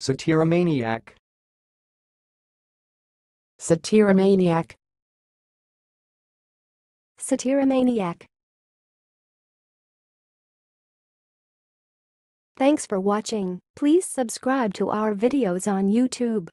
Satiromaniac. Satiromaniac. Satiromaniac. Thanks for watching. Please subscribe to our videos on YouTube.